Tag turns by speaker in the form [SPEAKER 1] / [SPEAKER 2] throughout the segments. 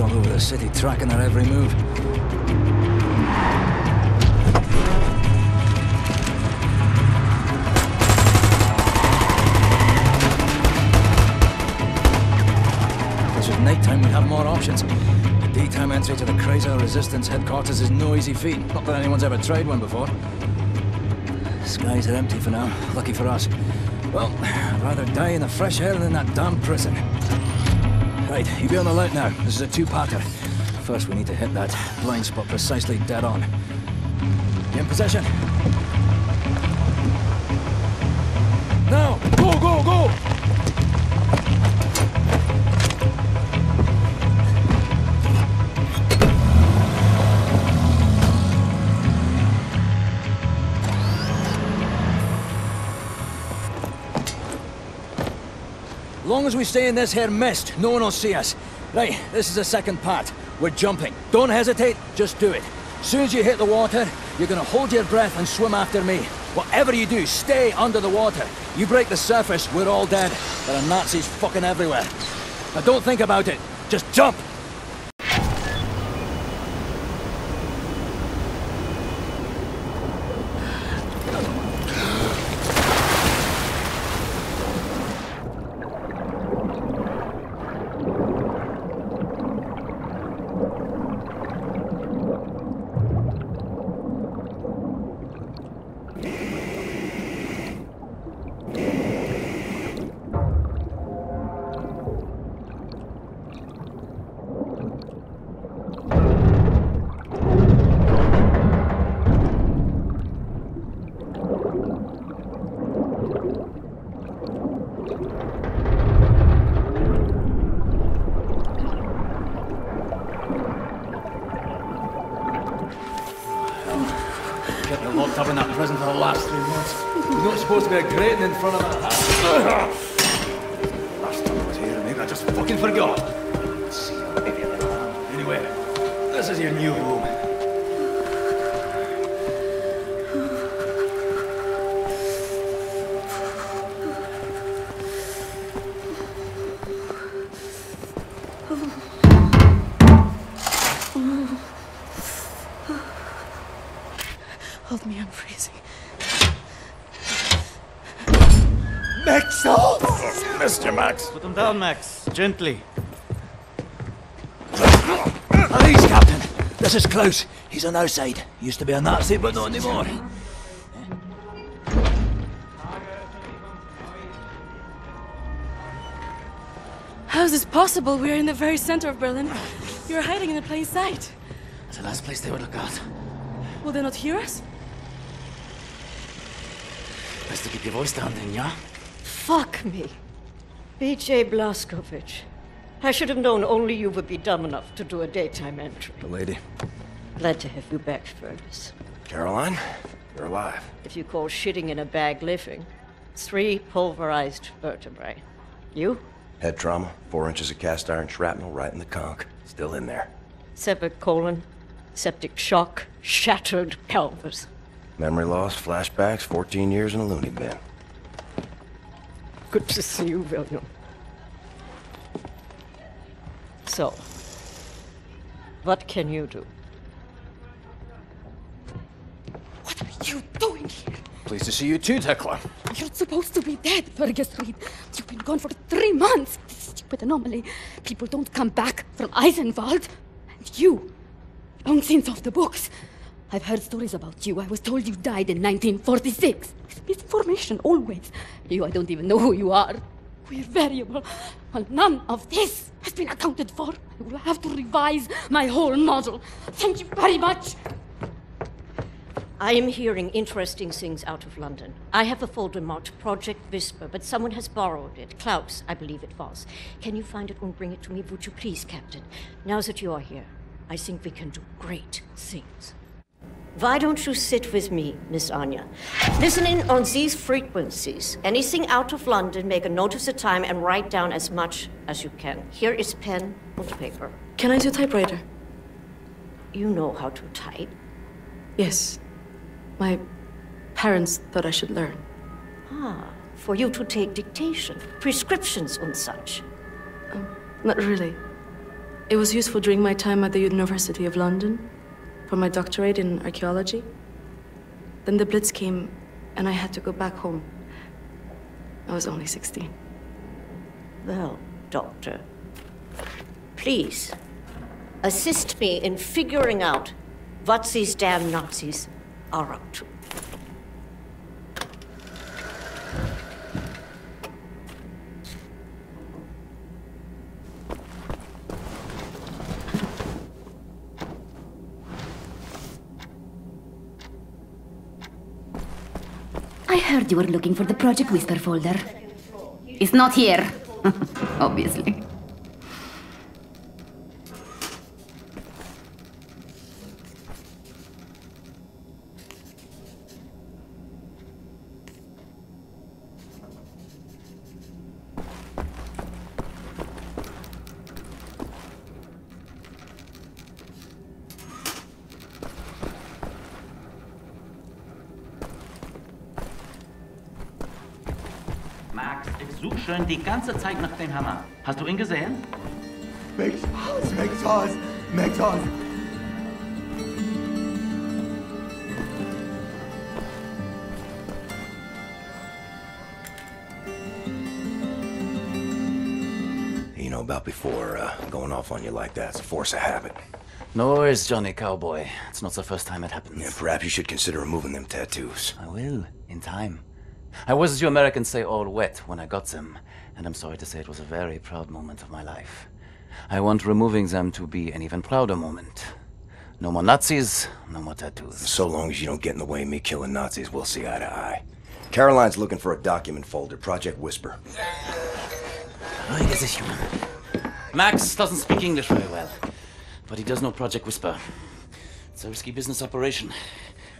[SPEAKER 1] All over the city, tracking our every move. This was nighttime, we'd have more options. The daytime entry to the Kreisau Resistance headquarters is no easy feat. Not that anyone's ever tried one before. Skies are empty for now. Lucky for us. Well, I'd rather die in the fresh air than in that damn prison. Right, you be on the alert now. This is a two-parter. First, we need to hit that blind spot precisely dead on. In position? Long as we stay in this here mist, no one will see us. Right, this is the second part. We're jumping. Don't hesitate, just do it. As soon as you hit the water, you're gonna hold your breath and swim after me. Whatever you do, stay under the water. You break the surface, we're all dead. There are Nazis fucking everywhere. Now don't think about it. Just jump! Maybe I just fucking forgot. Let's see, maybe a little. Anyway, this is your new home.
[SPEAKER 2] Hold me, I'm freezing.
[SPEAKER 1] Max! Oh, Mr. Max!
[SPEAKER 3] Put them down, Max. Gently.
[SPEAKER 1] Please, Captain. This is Klaus. He's on our side. Used to be a Nazi, but not anymore.
[SPEAKER 2] How is this possible? We're in the very center of Berlin. You're hiding in a plain sight.
[SPEAKER 1] That's the last place they would look out.
[SPEAKER 2] Will they not hear us?
[SPEAKER 1] Best to keep your voice down then, yeah?
[SPEAKER 4] Fuck me. B.J. Blazkowicz. I should have known only you would be dumb enough to do a daytime entry.
[SPEAKER 1] The lady.
[SPEAKER 4] Glad to have you back, Fergus.
[SPEAKER 5] Caroline, you're alive.
[SPEAKER 4] If you call shitting in a bag living, three pulverized vertebrae. You?
[SPEAKER 5] Head trauma, four inches of cast iron shrapnel right in the conch. Still in there.
[SPEAKER 4] Severed colon, septic shock, shattered pelvis.
[SPEAKER 5] Memory loss, flashbacks, 14 years in a loony bin.
[SPEAKER 4] Good to see you, William. So, what can you do?
[SPEAKER 2] What are you doing here?
[SPEAKER 1] Pleased to see you too, Tekla.
[SPEAKER 2] You're supposed to be dead, Fergus Reed. You've been gone for three months. This stupid anomaly. People don't come back from Eisenwald. And you, long since off the books. I've heard stories about you. I was told you died in 1946. It's misinformation, always. You, I don't even know who you are. We're variable. Well, none of this has been accounted for. I will have to revise my whole model. Thank you very much.
[SPEAKER 4] I am hearing interesting things out of London. I have a folder marked Project Whisper, but someone has borrowed it. Klaus, I believe it was. Can you find it and bring it to me, would you please, Captain? Now that you are here, I think we can do great things. Why don't you sit with me, Miss Anya? Listen in on these frequencies. Anything out of London, make a note of the time and write down as much as you can. Here is pen and paper.
[SPEAKER 2] Can I do a typewriter?
[SPEAKER 4] You know how to type.
[SPEAKER 2] Yes. My parents thought I should learn.
[SPEAKER 4] Ah, for you to take dictation, prescriptions and such.
[SPEAKER 2] Not really.
[SPEAKER 6] It was useful during my time at the University of London for my doctorate in archaeology. Then the Blitz came, and I had to go back home. I was only 16.
[SPEAKER 4] Well, Doctor, please assist me in figuring out what these damn Nazis are up to.
[SPEAKER 7] Heard you were looking for the Project Whisper folder. It's not here. Obviously.
[SPEAKER 8] Max, ich suche schon die ganze Zeit nach dem Hammer. Hast du ihn gesehen?
[SPEAKER 9] Max Hass, McToss, Max Hass.
[SPEAKER 5] You know about before uh, going off on you like that. It's a force of habit.
[SPEAKER 8] No worries, Johnny Cowboy. It's not the first time it happens.
[SPEAKER 5] Yeah, perhaps you should consider removing them tattoos.
[SPEAKER 8] I will, in time. I was, as you Americans say, all wet when I got them, and I'm sorry to say it was a very proud moment of my life. I want removing them to be an even prouder moment. No more Nazis, no more tattoos.
[SPEAKER 5] So long as you don't get in the way of me killing Nazis, we'll see eye to eye. Caroline's looking for a document folder, Project Whisper.
[SPEAKER 8] Sich, Junge. Max doesn't speak English very well, but he does know Project Whisper. It's a risky business operation.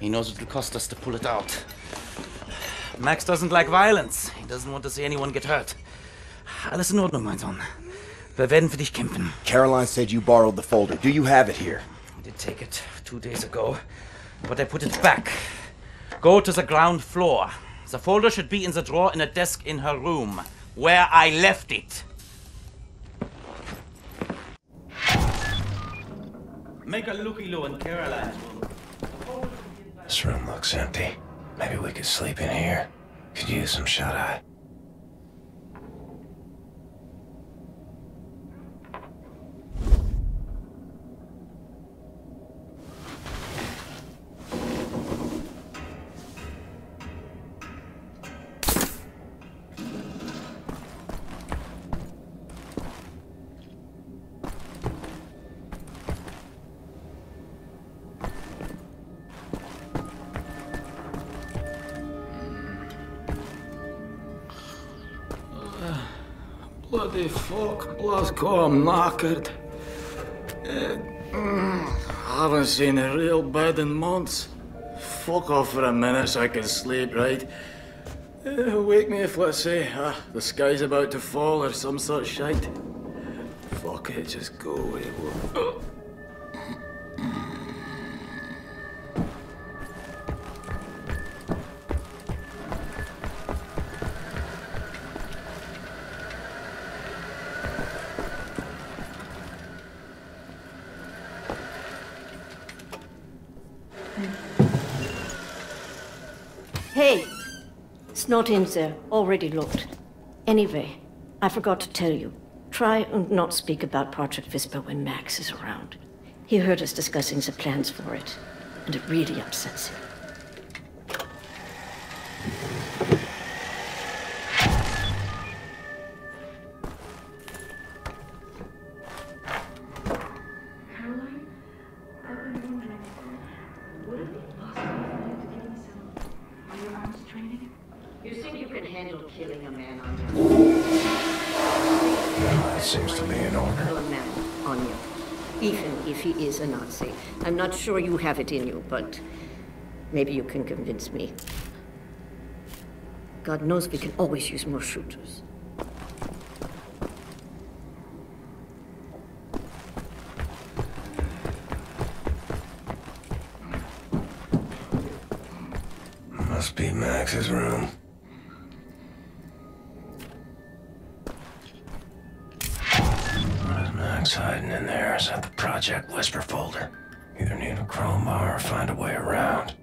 [SPEAKER 8] He knows what it'll cost us to pull it out. Max doesn't like violence. He doesn't want to see anyone get hurt. Alles in Ordnung, mein Sohn. Wir werden für dich kämpfen.
[SPEAKER 5] Caroline said you borrowed the folder. Do you have it here?
[SPEAKER 8] I did take it two days ago, but I put it back. Go to the ground floor. The folder should be in the drawer in a desk in her room, where I left it. Make a looky-loo in Caroline's room.
[SPEAKER 5] This room looks empty. Maybe we could sleep in here. Could use some shut eye.
[SPEAKER 10] Bloody fuck, Glasgow, I'm knackered. Uh, mm, haven't seen a real bed in months. Fuck off for a minute so I can sleep, right? Uh, wake me if, let's say, uh, the sky's about to fall or some such shite. Fuck it, just go away.
[SPEAKER 4] It's not in there. Already looked. Anyway, I forgot to tell you. Try and not speak about Project Whisper when Max is around. He heard us discussing the plans for it, and it really upsets him.
[SPEAKER 6] Caroline, wondering, would be You
[SPEAKER 4] think you can handle killing a man on your
[SPEAKER 5] That seems to be in order.
[SPEAKER 4] a man on you, even if he is a Nazi. I'm not sure you have it in you, but maybe you can convince me. God knows we can always use more shooters.
[SPEAKER 5] Must be Max's room. At the Project Whisper folder. Either need a crowbar or find a way around.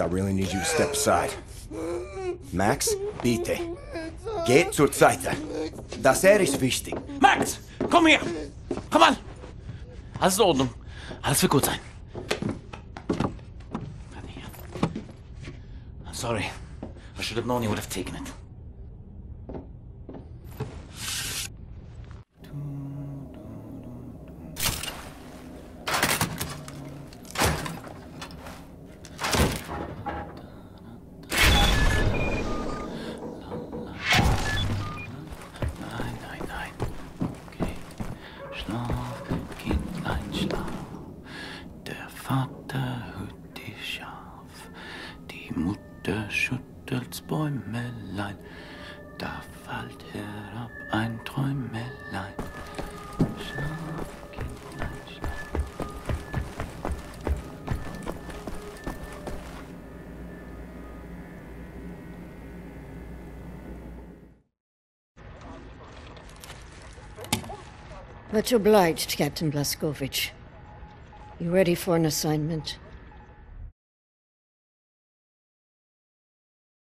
[SPEAKER 5] I really need you to step aside. Max, bitte. Geh zur Seite. Das er ist wichtig.
[SPEAKER 8] Max, komm her! Komm an! Alles in Ordnung. Alles wird gut sein. Hier. Sorry. I should have known you would have taken it.
[SPEAKER 4] Much obliged, Captain Blazkowicz. You ready for an assignment?